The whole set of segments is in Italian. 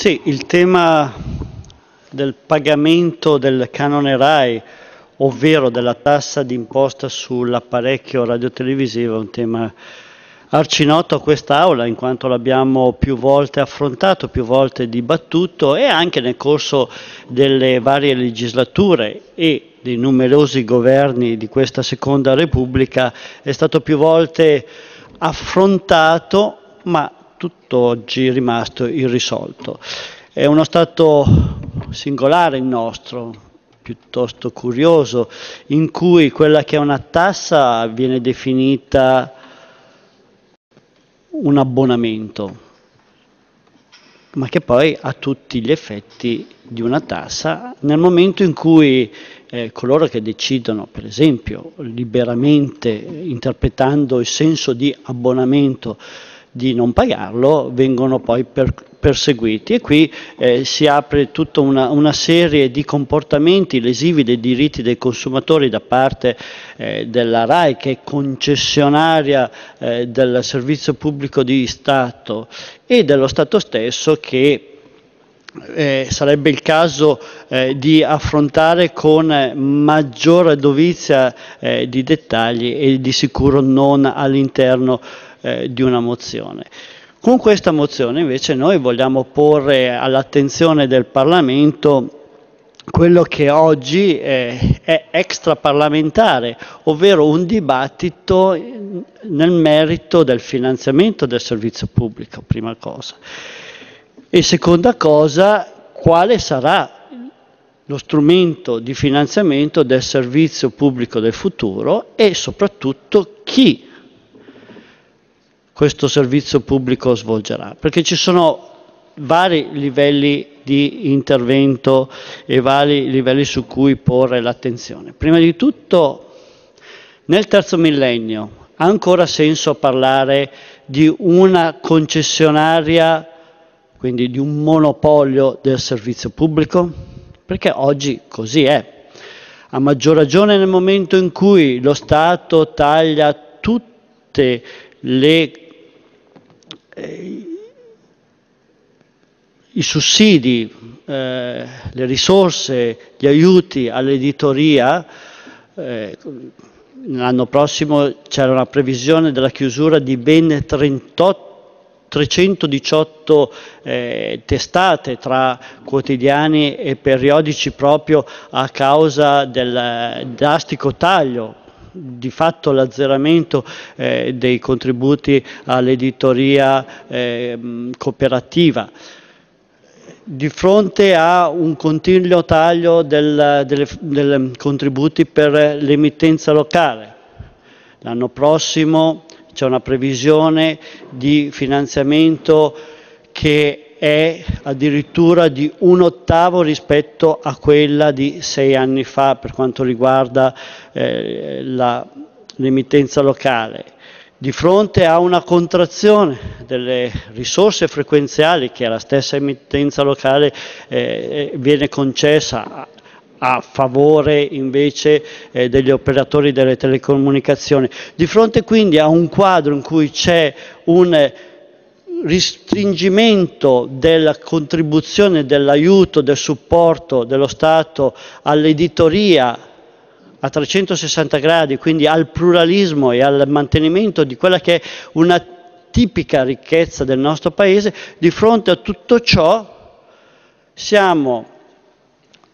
Sì, il tema del pagamento del canone RAI, ovvero della tassa d'imposta sull'apparecchio radiotelevisivo, è un tema arcinoto a quest'Aula in quanto l'abbiamo più volte affrontato, più volte dibattuto e anche nel corso delle varie legislature e dei numerosi governi di questa seconda Repubblica è stato più volte affrontato ma tutt'oggi rimasto irrisolto. È uno stato singolare il nostro, piuttosto curioso, in cui quella che è una tassa viene definita un abbonamento, ma che poi ha tutti gli effetti di una tassa nel momento in cui eh, coloro che decidono, per esempio, liberamente interpretando il senso di abbonamento, di non pagarlo vengono poi per, perseguiti. E qui eh, si apre tutta una, una, serie di comportamenti lesivi dei diritti dei consumatori da parte eh, della RAI che è concessionaria eh, del servizio pubblico di Stato e dello Stato stesso che eh, sarebbe il caso eh, di affrontare con maggiore dovizia eh, di dettagli e di sicuro non all'interno eh, di una mozione. Con questa mozione invece noi vogliamo porre all'attenzione del Parlamento quello che oggi è, è extraparlamentare, ovvero un dibattito nel merito del finanziamento del servizio pubblico, prima cosa. E seconda cosa, quale sarà lo strumento di finanziamento del servizio pubblico del futuro e soprattutto chi questo servizio pubblico svolgerà, perché ci sono vari livelli di intervento e vari livelli su cui porre l'attenzione. Prima di tutto, nel terzo millennio ha ancora senso parlare di una concessionaria, quindi di un monopolio del servizio pubblico? Perché oggi così è. A maggior ragione nel momento in cui lo Stato taglia tutte le i sussidi, eh, le risorse, gli aiuti all'editoria, eh, l'anno prossimo c'era una previsione della chiusura di ben 38 318 eh, testate tra quotidiani e periodici proprio a causa del drastico taglio di fatto l'azzeramento eh, dei contributi all'editoria eh, cooperativa di fronte a un continuo taglio dei contributi per l'emittenza locale. L'anno prossimo c'è una previsione di finanziamento che è addirittura di un ottavo rispetto a quella di sei anni fa per quanto riguarda eh, l'emittenza locale. Di fronte a una contrazione delle risorse frequenziali che alla stessa emittenza locale eh, viene concessa a favore invece eh, degli operatori delle telecomunicazioni. Di fronte quindi a un quadro in cui c'è un ristringimento della contribuzione, dell'aiuto, del supporto dello Stato all'editoria a 360 gradi, quindi al pluralismo e al mantenimento di quella che è una tipica ricchezza del nostro Paese, di fronte a tutto ciò siamo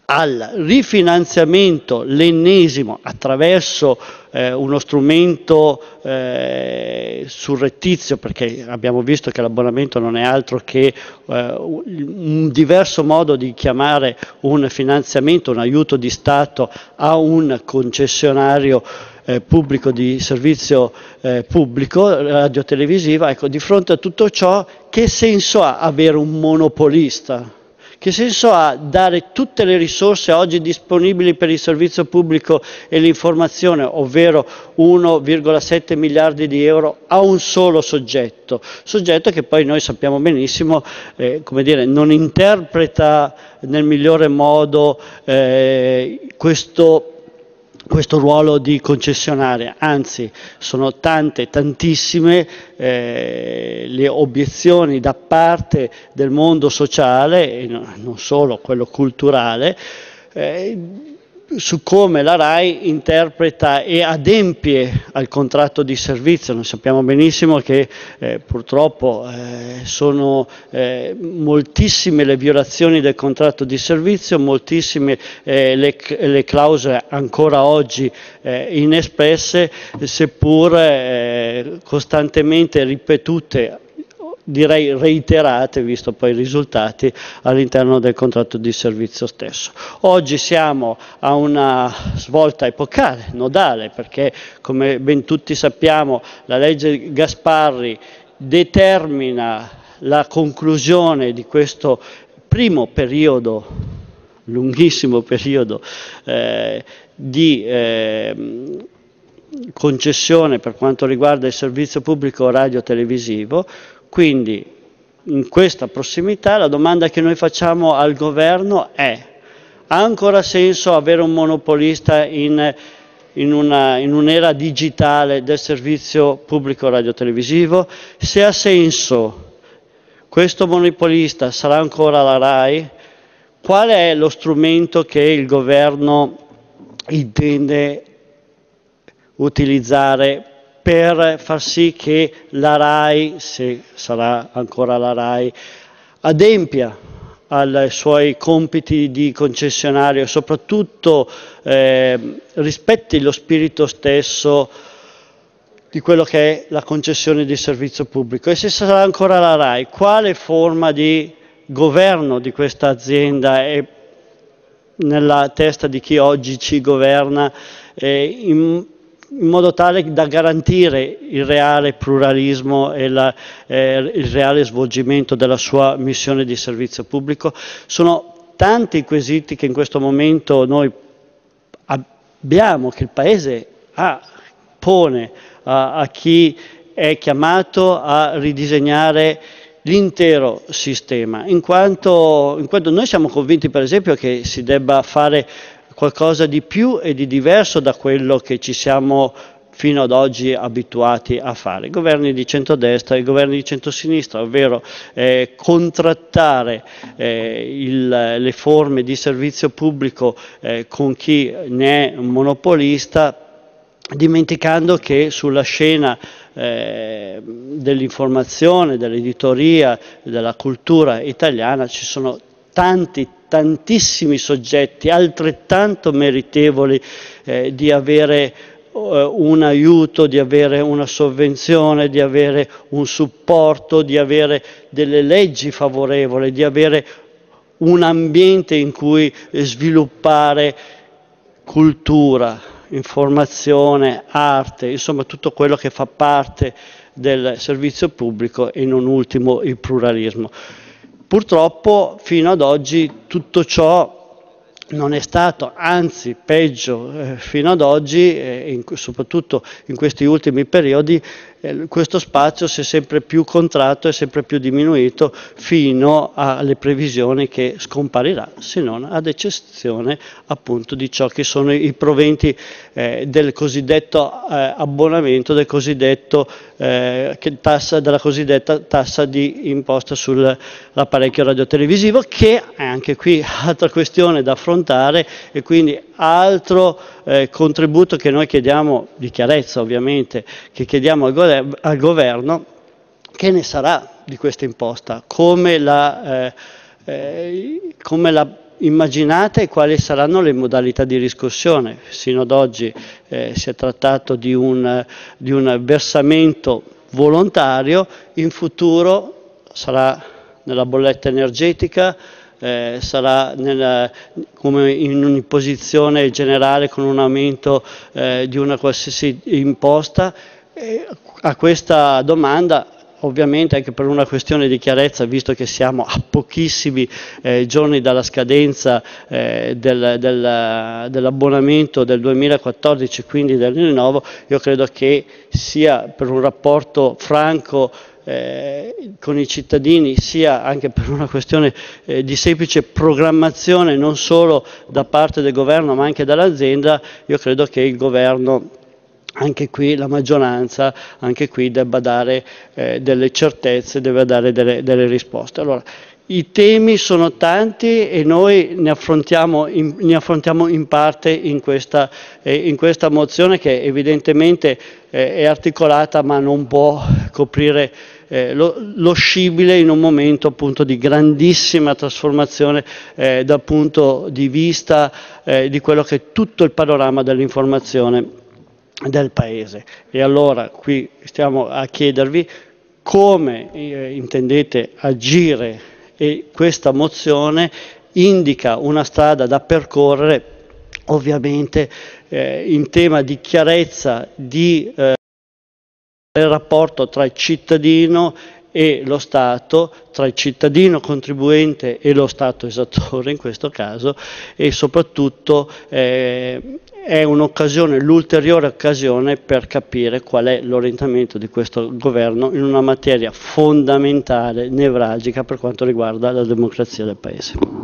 al rifinanziamento, l'ennesimo, attraverso eh, uno strumento eh, surrettizio, perché abbiamo visto che l'abbonamento non è altro che eh, un diverso modo di chiamare un finanziamento, un aiuto di Stato a un concessionario eh, pubblico di servizio eh, pubblico radiotelevisiva, ecco, di fronte a tutto ciò che senso ha avere un monopolista? Che senso ha dare tutte le risorse oggi disponibili per il servizio pubblico e l'informazione, ovvero 1,7 miliardi di euro, a un solo soggetto? Soggetto che poi noi sappiamo benissimo, eh, dire, non interpreta nel migliore modo eh, questo questo ruolo di concessionaria, anzi sono tante, tantissime eh, le obiezioni da parte del mondo sociale, e non solo quello culturale, eh, su come la RAI interpreta e adempie al contratto di servizio. Noi sappiamo benissimo che eh, purtroppo eh, sono eh, moltissime le violazioni del contratto di servizio, moltissime eh, le, le, clausole ancora oggi eh, inespresse, seppur eh, costantemente ripetute direi reiterate, visto poi i risultati, all'interno del contratto di servizio stesso. Oggi siamo a una svolta epocale, nodale, perché come ben tutti sappiamo la legge Gasparri determina la conclusione di questo primo periodo, lunghissimo periodo, eh, di eh, concessione per quanto riguarda il servizio pubblico radio-televisivo, quindi in questa prossimità la domanda che noi facciamo al governo è ha ancora senso avere un monopolista in, in, un'era digitale del servizio pubblico radiotelevisivo? Se ha senso, questo monopolista sarà ancora la RAI? Qual è lo strumento che il governo intende utilizzare per far sì che la RAI, se sarà ancora la RAI, adempia ai suoi compiti di concessionario e soprattutto eh, rispetti lo spirito stesso di quello che è la concessione di servizio pubblico. E se sarà ancora la RAI, quale forma di governo di questa azienda è nella testa di chi oggi ci governa eh, in, in modo tale da garantire il reale pluralismo e la, eh, il reale svolgimento della sua missione di servizio pubblico. Sono tanti i quesiti che in questo momento noi abbiamo, che il Paese ha, pone a, a chi è chiamato a ridisegnare l'intero sistema, in quanto, in quanto noi siamo convinti per esempio che si debba fare qualcosa di più e di diverso da quello che ci siamo fino ad oggi abituati a fare, governi di centrodestra e governi di centrosinistra, ovvero eh, contrattare eh, il, le forme di servizio pubblico eh, con chi ne è monopolista, dimenticando che sulla scena eh, dell'informazione, dell'editoria, della cultura italiana ci sono tanti, tantissimi soggetti altrettanto meritevoli eh, di avere uh, un aiuto, di avere una sovvenzione, di avere un supporto, di avere delle leggi favorevoli, di avere un ambiente in cui sviluppare cultura, informazione, arte, insomma tutto quello che fa parte del servizio pubblico e non ultimo il pluralismo. Purtroppo fino ad oggi tutto ciò non è stato, anzi peggio eh, fino ad oggi, eh, in, soprattutto in questi ultimi periodi, questo spazio si è sempre più contratto e sempre più diminuito fino alle previsioni che scomparirà, se non ad eccezione appunto di ciò che sono i proventi eh, del cosiddetto eh, abbonamento, del cosiddetto, eh, tassa, della cosiddetta tassa di imposta sull'apparecchio radiotelevisivo, che è anche qui altra questione da affrontare e quindi altro eh, contributo che noi chiediamo, di chiarezza ovviamente, che chiediamo al, governo, al governo che ne sarà di questa imposta, come la, eh, eh, come la immaginate e quali saranno le modalità di riscossione. Sino ad oggi eh, si è trattato di un, di un versamento volontario, in futuro sarà nella bolletta energetica, eh, sarà nella, come in un'imposizione generale con un aumento eh, di una qualsiasi imposta. E a questa domanda ovviamente anche per una questione di chiarezza, visto che siamo a pochissimi eh, giorni dalla scadenza eh, del, del, dell'abbonamento del 2014, quindi del rinnovo, io credo che sia per un rapporto franco eh, con i cittadini sia anche per una questione eh, di semplice programmazione non solo da parte del governo ma anche dall'azienda, io credo che il governo anche qui la maggioranza, anche qui debba dare eh, delle certezze, deve dare delle, delle risposte. Allora, i temi sono tanti e noi ne affrontiamo in, ne affrontiamo in parte in questa, eh, in questa, mozione che evidentemente eh, è articolata ma non può coprire eh, lo, lo, scibile in un momento appunto di grandissima trasformazione eh, dal punto di vista eh, di quello che è tutto il panorama dell'informazione del Paese. E allora qui stiamo a chiedervi come eh, intendete agire e questa mozione indica una strada da percorrere ovviamente eh, in tema di chiarezza di eh, rapporto tra cittadino e lo Stato, tra il cittadino contribuente e lo Stato esattore in questo caso e soprattutto eh, è un'occasione, l'ulteriore occasione per capire qual è l'orientamento di questo governo in una materia fondamentale, nevralgica per quanto riguarda la democrazia del Paese.